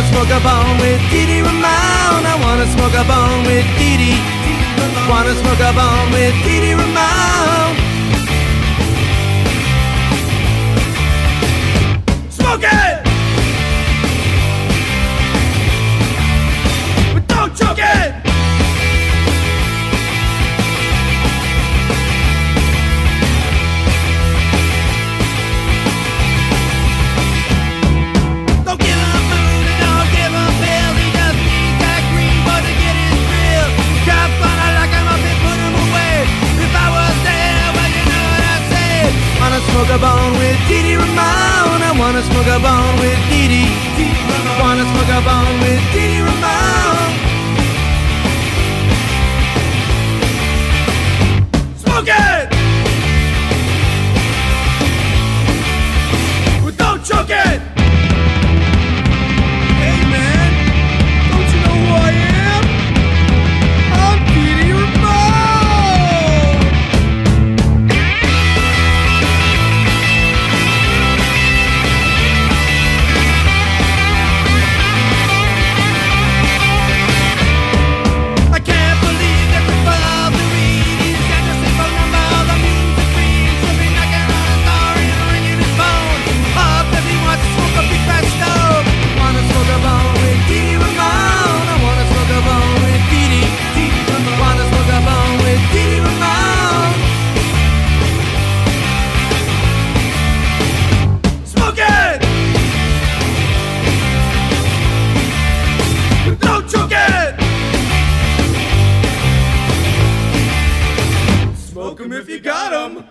wanna smoke a bone with Dee Dee Ramone. I wanna smoke a bone with Dee Dee. Wanna smoke a bone with Dee Dee Ramone. smoke a bone with Dee Dee Ramone. I wanna smoke a bone with Dee Dee. Wanna smoke a bone with Dee Dee Ramone. Smoke it! him if you got him.